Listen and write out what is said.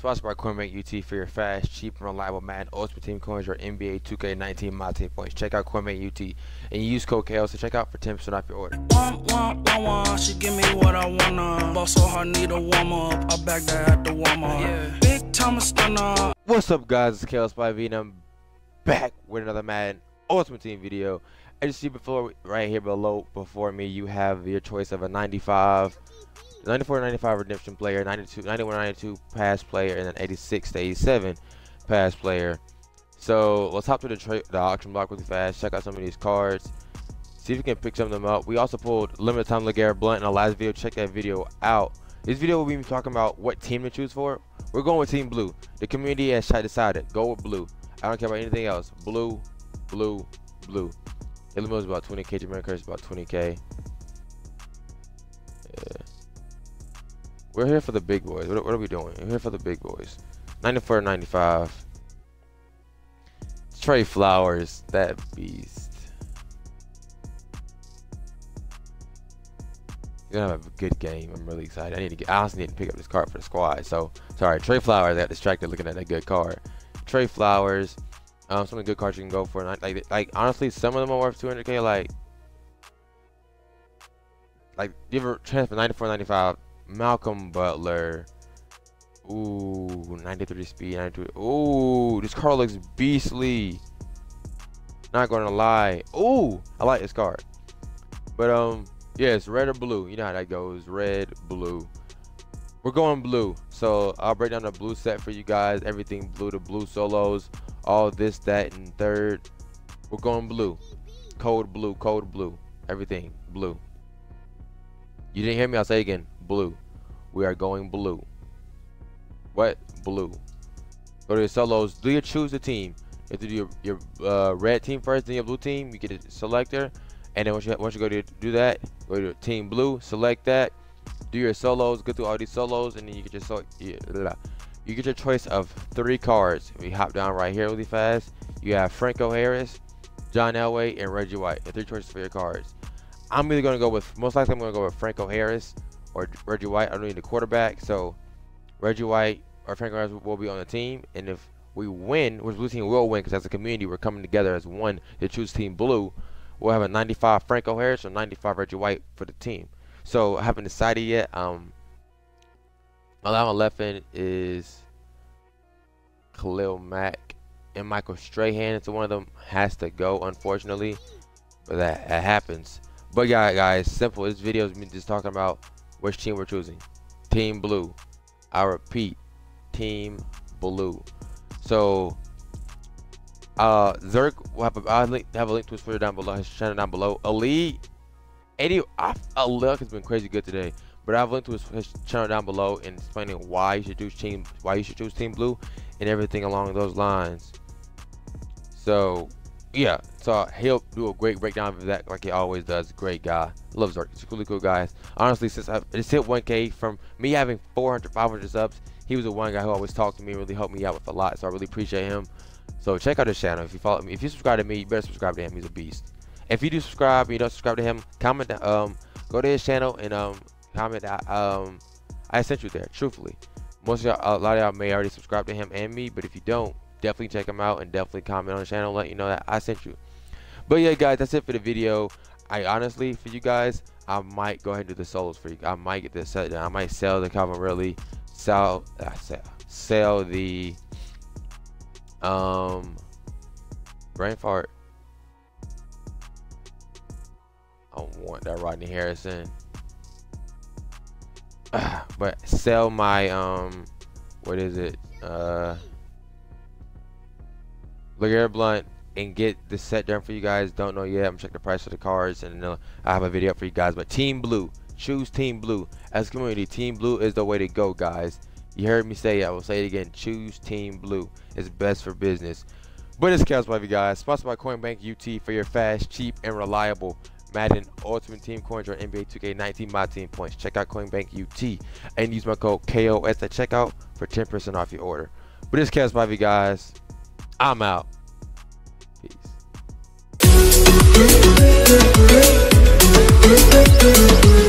Sponsored by Coinbank UT for your fast, cheap, and reliable Madden Ultimate Team coins or NBA 2K19 My Team points. Check out Coinbank UT and use code KOS to check out for 10% off your order. She give me what I wanna. Ball so hard, need a warm up. I back that at the warm up. Yeah. Big time stunner. What's up, guys? It's KO Spivey, and I'm back with another Madden Ultimate Team video. As you see before, right here below, before me, you have your choice of a 95 94 95 redemption player, 92 91 92 pass player, and then 86 to 87 pass player. So let's hop to the, the auction block really fast. Check out some of these cards. See if we can pick some of them up. We also pulled limited time LeGarrette Blunt in the last video. Check that video out. This video will be talking about what team to choose for. We're going with Team Blue. The community has decided. Go with Blue. I don't care about anything else. Blue, blue, blue. Illinois is about 20k. Jamaica is about 20k. We're here for the big boys. What, what are we doing? We're here for the big boys. 94 95. Trey Flowers, that beast. He's gonna have a good game. I'm really excited. I need to get. I honestly need to pick up this card for the squad. So sorry, Trey Flowers. I got distracted looking at that good card. Trey Flowers. Um, some of the good cards you can go for. Like, like honestly, some of them are worth 200k. Like, like you ever transfer 94, 95 Malcolm Butler. Ooh, 93 speed, 92. Ooh, this card looks beastly. Not gonna lie. Ooh, I like this card. But um, yes, red or blue. You know how that goes. Red, blue. We're going blue. So I'll break down the blue set for you guys. Everything blue, the blue solos, all this, that, and third. We're going blue. Cold blue, cold blue. Everything blue. You didn't hear me? I'll say again. Blue. We are going blue. What? Blue. Go to your solos. Do you choose the team? You have to do your, your uh, red team first, then your blue team. You get a selector. And then once you, once you go to do that, go to team blue, select that. Do your solos. Go through all these solos. And then you get your, so, you get your choice of three cards. We hop down right here really fast. You have Franco Harris, John Elway, and Reggie White. The three choices for your cards. I'm either to go with, most likely I'm to go with Franco Harris or Reggie White. I don't need a quarterback. So Reggie White or Franco Harris will be on the team. And if we win, which blue team will win because as a community we're coming together as one to choose team blue, we'll have a 95 Franco Harris or 95 Reggie White for the team. So I haven't decided yet. Um, my left end is Khalil Mack and Michael Strahan. So one of them has to go, unfortunately. But that, that happens. But yeah, guys, simple. This video is me just talking about which team we're choosing. Team Blue. I repeat, Team Blue. So, uh, Zerk will have a, I'll link, have a link to his Twitter down below, his channel down below. Elite, Eddie, Luck has been crazy good today. But I have a link to his, his, channel down below and explaining why you should choose team, why you should choose Team Blue, and everything along those lines. So, yeah, so he'll do a great breakdown of that like he always does. Great guy. Loves Zark. He's a really cool guy. Honestly, since I just hit 1K from me having 400, 500 subs, he was the one guy who always talked to me, really helped me out with a lot. So I really appreciate him. So check out his channel. If you follow me, if you subscribe to me, you better subscribe to him. He's a beast. If you do subscribe and you don't subscribe to him, comment. Um, go to his channel and um, comment. Um, I sent you there. Truthfully, most of y'all, a lot of y'all may already subscribe to him and me, but if you don't, definitely check them out and definitely comment on the channel let you know that I sent you. But yeah guys that's it for the video. I honestly for you guys I might go ahead and do the solos for you. I might get this set down. I might sell the Ridley sell uh, sell, sell the um brain fart. I want that Rodney Harrison. But sell my um what is it? Uh LeGarrette Blunt and get the set done for you guys. Don't know yet. I'm checking the price of the cards and uh, I have a video up for you guys. But Team Blue, choose Team Blue. As community, Team Blue is the way to go, guys. You heard me say it. I will say it again. Choose Team Blue. It's best for business. But it's Chaos you guys. Sponsored by Coinbank UT for your fast, cheap, and reliable Madden Ultimate Team coins or NBA 2K19 My Team points. Check out Coinbank UT and use my code KOS at checkout for 10% off your order. But it's Chaos you guys. I'm out. Peace.